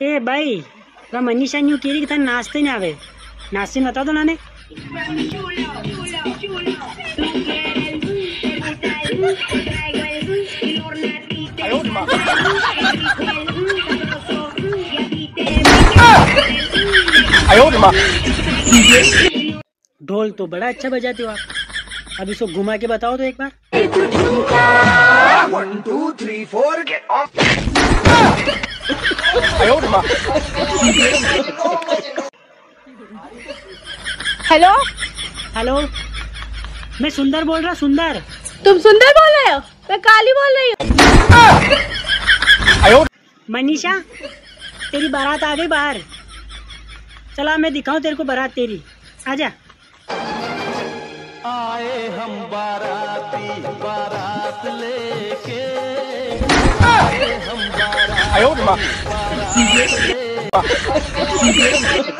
એ ભાઈ પેલા મનીષા ન્યુ કેરી કે તને નાસ્તે ને આવે નાસ્તી બતાવો તો નાને ढोल तो बड़ा अच्छा बजाते हो आप अब इसको घुमा के बताओ तो एक बार हेलो? हेलो? मैं सुंदर बोल रहा सुंदर। तुम सुंदर बोल रहे हो? मैं काली बोल रही हूँ। मनीषा तेरी बारात आ गई बाहर। चला मैं दिखाऊँ तेरे को बारात तेरी। आजा। आए हम बाराती बारात लेके। आए हम बारात 你别你别